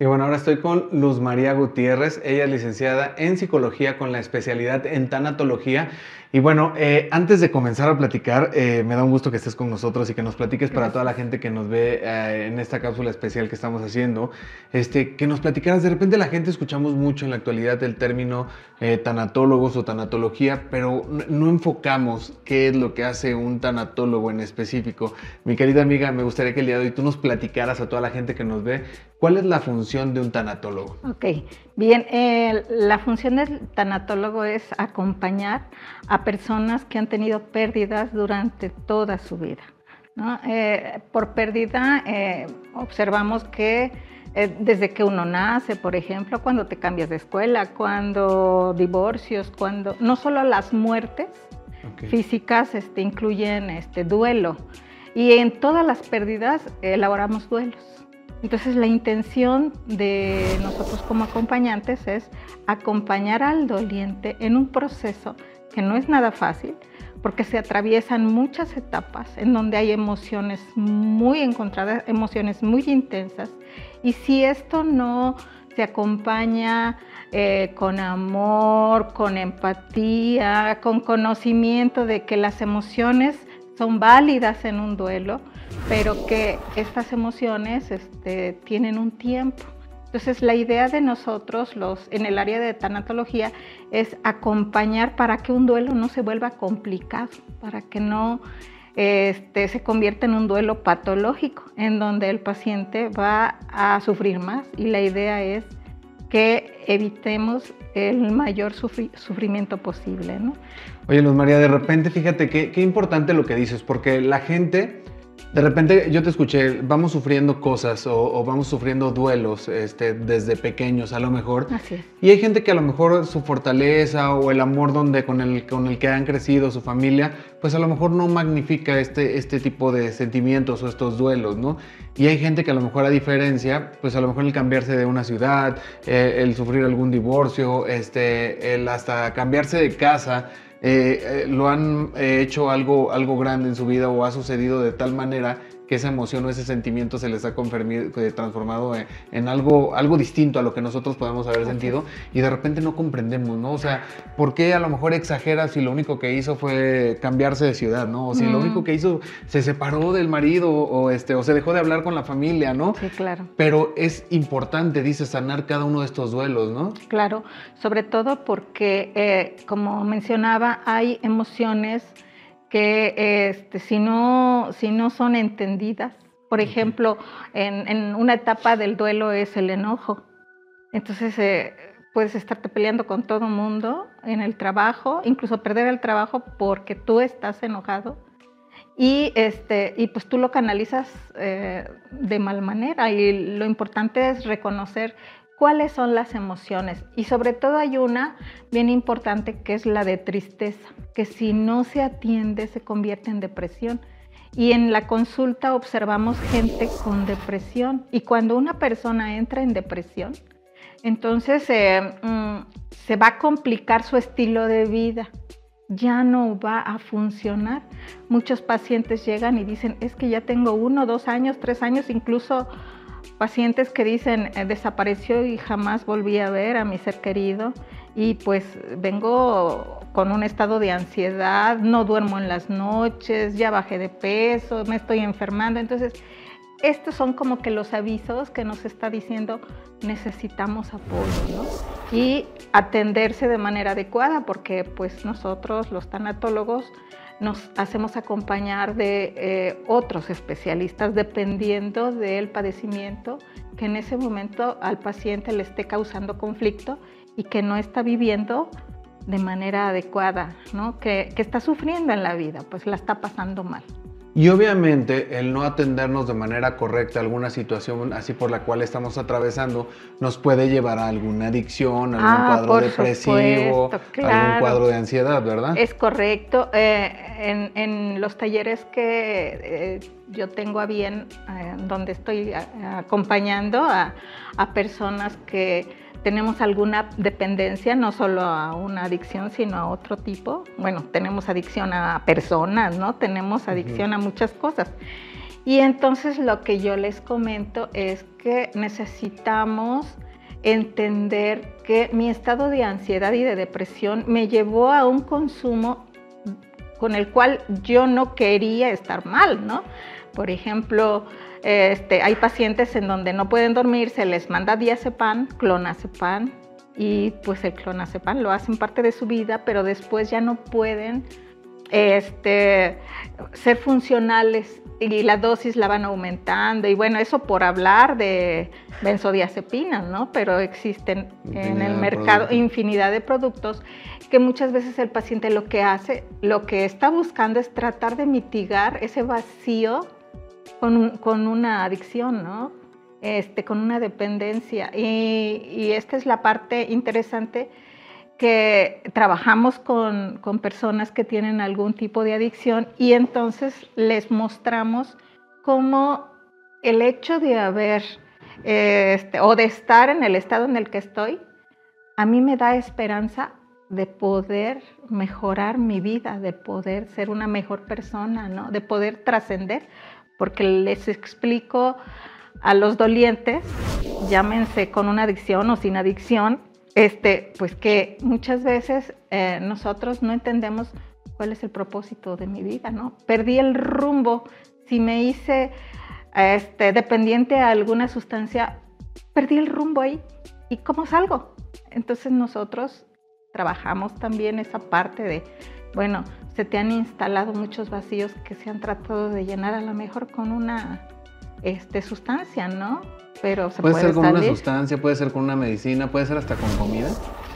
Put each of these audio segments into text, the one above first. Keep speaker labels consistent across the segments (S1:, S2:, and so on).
S1: Y bueno, ahora estoy con Luz María Gutiérrez. Ella es licenciada en psicología con la especialidad en tanatología. Y bueno, eh, antes de comenzar a platicar, eh, me da un gusto que estés con nosotros y que nos platiques para toda la gente que nos ve eh, en esta cápsula especial que estamos haciendo, este, que nos platicaras. De repente la gente escuchamos mucho en la actualidad el término tanatólogos o tanatología, pero no enfocamos qué es lo que hace un tanatólogo en específico. Mi querida amiga, me gustaría que el día de hoy tú nos platicaras a toda la gente que nos ve ¿Cuál es la función de un tanatólogo?
S2: Ok, bien, eh, la función del tanatólogo es acompañar a personas que han tenido pérdidas durante toda su vida. Eh, por pérdida eh, observamos que desde que uno nace, por ejemplo, cuando te cambias de escuela, cuando divorcios, cuando no solo las muertes físicas este, incluyen este, duelo, y en todas las pérdidas elaboramos duelos. Entonces la intención de nosotros como acompañantes es acompañar al doliente en un proceso que no es nada fácil porque se atraviesan muchas etapas en donde hay emociones muy encontradas, emociones muy intensas y si esto no se acompaña eh, con amor, con empatía, con conocimiento de que las emociones son válidas en un duelo, pero que estas emociones este, tienen un tiempo. Entonces la idea de nosotros los, en el área de tanatología es acompañar para que un duelo no se vuelva complicado, para que no este, se convierta en un duelo patológico, en donde el paciente va a sufrir más y la idea es que evitemos el mayor sufrimiento posible. ¿no?
S1: Oye, Luz María, de repente fíjate qué importante lo que dices, porque la gente de repente yo te escuché, vamos sufriendo cosas o, vamos sufriendo duelos este, desde pequeños a lo mejor.
S2: Así
S1: Y hay gente que a lo mejor su fortaleza o el amor donde, con, el, con el que han crecido su familia, pues a lo mejor no magnifica este, este tipo de sentimientos o estos duelos, ¿no? Y hay gente que a lo mejor a diferencia, pues a lo mejor el cambiarse de una ciudad, eh, el sufrir algún divorcio, este, el hasta cambiarse de casa, eh, eh, lo han eh, hecho algo, algo grande en su vida o ha sucedido de tal manera que esa emoción o ese sentimiento se les ha eh, transformado en, algo, algo distinto a lo que nosotros podemos haber sentido y de repente no comprendemos, ¿no? O sea, ¿por qué a lo mejor exagera si lo único que hizo fue cambiarse de ciudad, ¿no? O si lo único que hizo se separó del marido o, este, o se dejó de hablar con la familia, ¿no?
S2: Sí, claro.
S1: Pero es importante, dice, sanar cada uno de estos duelos, ¿no?
S2: Claro, sobre todo porque, eh, como mencionaba, hay emociones que este, si, no, si no son entendidas, por ejemplo, en, una etapa del duelo es el enojo. Entonces eh, puedes estarte peleando con todo mundo en el trabajo, incluso perder el trabajo porque tú estás enojado. Y, este, y pues tú lo canalizas eh, de mal manera y lo importante es reconocer cuáles son las emociones. Y sobre todo hay una bien importante que es la de tristeza, que si no se atiende se convierte en depresión. Y en la consulta observamos gente con depresión. Y cuando una persona entra en depresión, entonces eh, mm, se va a complicar su estilo de vida ya no va a funcionar. Muchos pacientes llegan y dicen, es que ya tengo uno, dos años, tres años, incluso pacientes que dicen eh, desapareció y jamás volví a ver a mi ser querido y pues vengo con un estado de ansiedad, no duermo en las noches, ya bajé de peso, me estoy enfermando. Entonces, estos son como que los avisos que nos está diciendo necesitamos apoyo y atenderse de manera adecuada porque pues nosotros los tanatólogos nos hacemos acompañar de eh, otros especialistas dependiendo del padecimiento que en ese momento al paciente le esté causando conflicto y que no está viviendo de manera adecuada, ¿no? que, que está sufriendo en la vida, pues la está pasando mal.
S1: Y obviamente el no atendernos de manera correcta a alguna situación así por la cual estamos atravesando nos puede llevar a alguna adicción, a algún ah, cuadro depresivo, a algún cuadro de ansiedad, ¿verdad?
S2: Es correcto. Eh, en, los talleres que eh, yo tengo a bien, eh, donde estoy acompañando a personas que tenemos alguna dependencia, no solo a una adicción, sino a otro tipo. Bueno, tenemos adicción a personas, ¿no? Tenemos adicción a muchas cosas. Y entonces lo que yo les comento es que necesitamos entender que mi estado de ansiedad y de depresión me llevó a un consumo con el cual yo no quería estar mal, ¿no? Por ejemplo, este, hay pacientes en donde no pueden dormir, se les manda diazepam, clonazepam, y pues el clonazepam lo hacen parte de su vida, pero después ya no pueden este, ser funcionales y la dosis la van aumentando. Y bueno, eso por hablar de benzodiazepinas, ¿no? Pero existen en el mercado infinidad de productos que muchas veces el paciente lo que hace, lo que está buscando es tratar de mitigar ese vacío con, con una adicción, ¿no? Este, con una dependencia. Y, y esta es la parte interesante que trabajamos con, con, personas que tienen algún tipo de adicción y entonces les mostramos cómo el hecho de haber este, o de estar en el estado en el que estoy, a mí me da esperanza de poder mejorar mi vida, de poder ser una mejor persona, ¿no? de poder trascender, porque les explico a los dolientes, llámense con una adicción o sin adicción, este, pues que muchas veces eh, nosotros no entendemos cuál es el propósito de mi vida, ¿no? Perdí el rumbo, si me hice este, dependiente a alguna sustancia, perdí el rumbo ahí. ¿Y cómo salgo? Entonces nosotros trabajamos también esa parte de, bueno, se te han instalado muchos vacíos que se han tratado de llenar a lo mejor con una este, sustancia, ¿no?
S1: Pero se puede, puede ser con una sustancia, puede ser con una medicina, puede ser hasta con comida.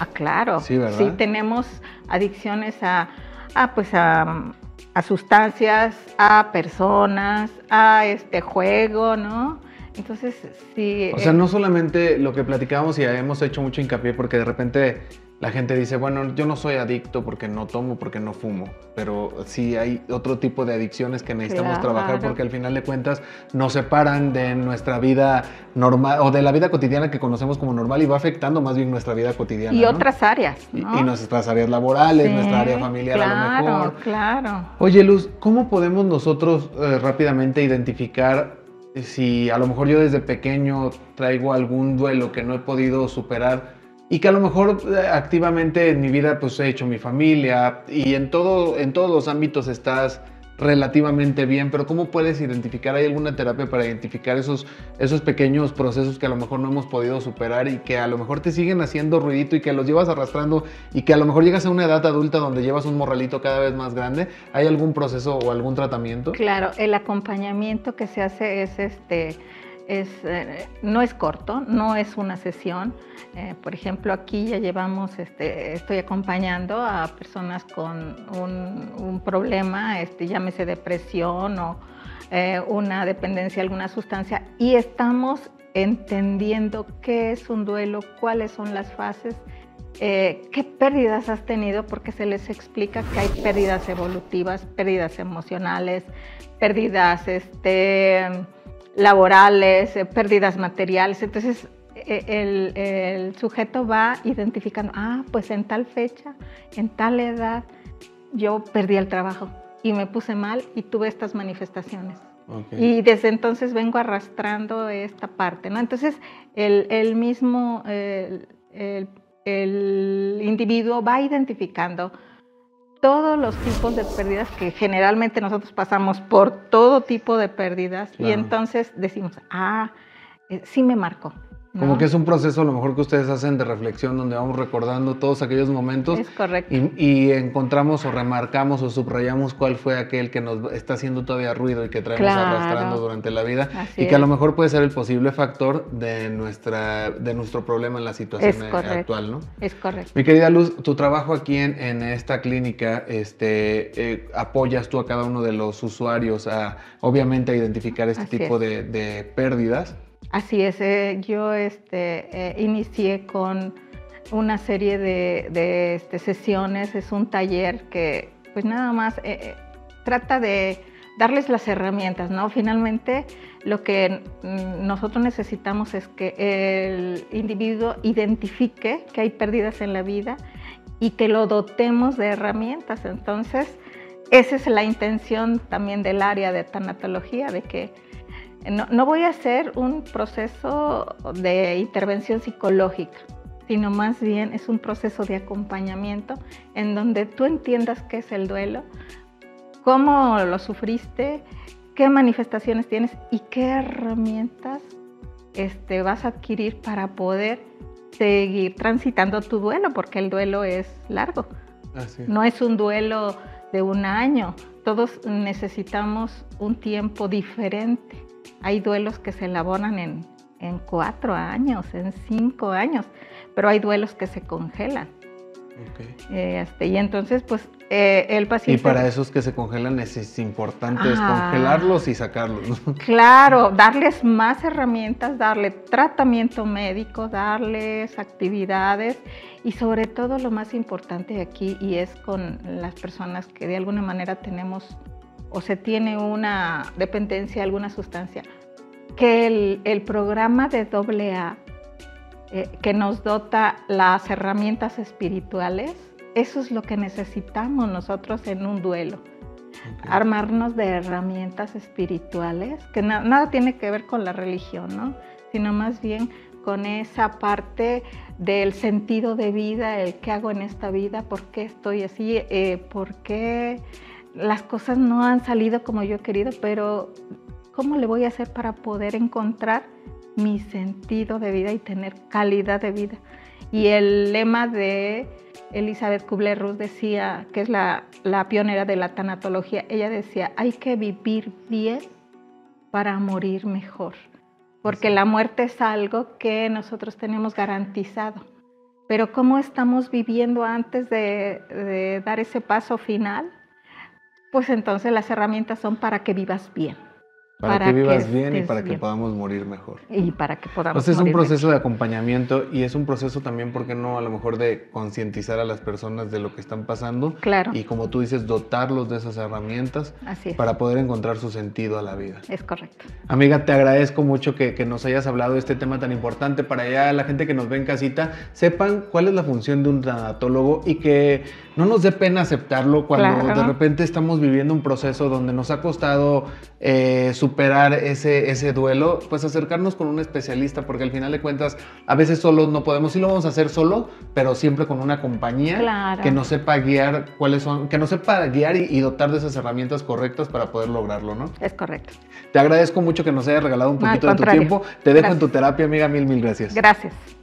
S2: Ah, claro. Sí, ¿verdad? Sí, tenemos adicciones a, a pues a, a, sustancias, a personas, a este juego, ¿no? Entonces, sí.
S1: O sea, no solamente lo que platicábamos y hemos hecho mucho hincapié porque de repente la gente dice, bueno, yo no soy adicto porque no tomo, porque no fumo, pero sí hay otro tipo de adicciones que necesitamos trabajar porque al final de cuentas nos separan de nuestra vida normal o de la vida cotidiana que conocemos como normal y va afectando más bien nuestra vida cotidiana.
S2: Y otras áreas.
S1: Y, nuestras áreas laborales, nuestra área familiar
S2: a
S1: lo mejor.
S2: Claro,
S1: Oye, Luz, ¿cómo podemos nosotros eh, rápidamente identificar si a lo mejor yo desde pequeño traigo algún duelo que no he podido superar? Y que a lo mejor eh, activamente en mi vida pues he hecho mi familia y en, todo, en todos los ámbitos estás relativamente bien, pero ¿cómo puedes identificar? ¿Hay alguna terapia para identificar esos, esos pequeños procesos que a lo mejor no hemos podido superar y que a lo mejor te siguen haciendo ruidito y que los llevas arrastrando y que a lo mejor llegas a una edad adulta donde llevas un morralito cada vez más grande? ¿Hay algún proceso o algún tratamiento?
S2: Claro, el acompañamiento que se hace es este eh, no es corto, no es una sesión. Eh, por ejemplo, aquí ya llevamos, este, estoy acompañando a personas con un, problema, este, llámese depresión o eh, una dependencia alguna sustancia, y estamos entendiendo qué es un duelo, cuáles son las fases, qué pérdidas has tenido, porque se les explica que hay pérdidas evolutivas, pérdidas emocionales, pérdidas este, laborales, eh, pérdidas materiales. Entonces, e, el, sujeto va identificando, ah, pues en tal fecha, en tal edad, yo perdí el trabajo y me puse mal y tuve estas manifestaciones. Y desde entonces vengo arrastrando esta parte, ¿no? Entonces, el, mismo, el, el individuo va identificando todos los tipos de pérdidas que generalmente nosotros pasamos por todo tipo de pérdidas y entonces decimos, ah, eh, sí me marcó,
S1: como que es un proceso a lo mejor que ustedes hacen de reflexión donde vamos recordando todos aquellos momentos.
S2: Es correcto.
S1: Y, encontramos o remarcamos o subrayamos cuál fue aquel que nos está haciendo todavía ruido y que traemos arrastrando durante la vida. y que a lo mejor puede ser el posible factor de, nuestra, de nuestro problema en la situación actual, ¿no?
S2: Es correcto.
S1: Mi querida Luz, tu trabajo aquí en, en esta clínica, este, eh, apoyas tú a cada uno de los usuarios a, obviamente, a identificar este tipo de, de pérdidas.
S2: Así es, eh, yo este, eh, inicié con una serie de, este, sesiones, es un taller que pues nada más eh, trata de darles las herramientas, ¿no? Finalmente lo que nosotros necesitamos es que el individuo identifique que hay pérdidas en la vida y que lo dotemos de herramientas. Entonces, esa es la intención también del área de tanatología, de que no, voy a hacer un proceso de intervención psicológica, sino más bien es un proceso de acompañamiento en donde tú entiendas qué es el duelo, cómo lo sufriste, qué manifestaciones tienes y qué herramientas este, vas a adquirir para poder seguir transitando tu duelo, porque el duelo es largo. No es un duelo de un año, todos necesitamos un tiempo diferente. Hay duelos que se elaboran en, en cuatro años, en cinco años, pero hay duelos que se congelan. Este, y entonces, pues, eh, el paciente...
S1: Y para esos que se congelan es, importante descongelarlos y sacarlos.
S2: Claro, darles más herramientas, darle tratamiento médico, darles actividades y sobre todo lo más importante aquí y es con las personas que de alguna manera tenemos o se tiene una dependencia de alguna sustancia, que el, el programa de AA eh, que nos dota las herramientas espirituales, eso es lo que necesitamos nosotros en un duelo. Armarnos de herramientas espirituales, que nada tiene que ver con la religión, ¿no? sino más bien con esa parte del sentido de vida, el qué hago en esta vida, por qué estoy así, eh, por qué las cosas no han salido como yo he querido, pero ¿cómo le voy a hacer para poder encontrar mi sentido de vida y tener calidad de vida. Y el lema de Elizabeth Kubler-Ross decía, que es la, pionera de la tanatología, ella decía, hay que vivir bien para morir mejor, porque la muerte es algo que nosotros tenemos garantizado. Pero ¿cómo estamos viviendo antes de, de dar ese paso final? Pues entonces las herramientas son para que vivas bien.
S1: Para, que vivas bien y para que podamos morir mejor.
S2: Y para que podamos
S1: Entonces es un proceso de acompañamiento y es un proceso también, ¿por qué no? A lo mejor de concientizar a las personas de lo que están pasando.
S2: Claro.
S1: Y como tú dices, dotarlos de esas herramientas para poder encontrar su sentido a la vida.
S2: Es correcto.
S1: Amiga, te agradezco mucho que, que nos hayas hablado de este tema tan importante para ya la gente que nos ve en casita sepan cuál es la función de un tanatólogo y que no nos dé pena aceptarlo cuando de repente estamos viviendo un proceso donde nos ha costado eh, superar ese, ese duelo, pues acercarnos con un especialista, porque al final de cuentas a veces solo no podemos, sí lo vamos a hacer solo, pero siempre con una compañía que nos sepa guiar cuáles son, que nos sepa guiar y, dotar de esas herramientas correctas para poder lograrlo, ¿no?
S2: Es correcto.
S1: Te agradezco mucho que nos hayas regalado un poquito de tu tiempo. Te dejo en tu terapia, amiga. Mil, mil gracias.
S2: Gracias.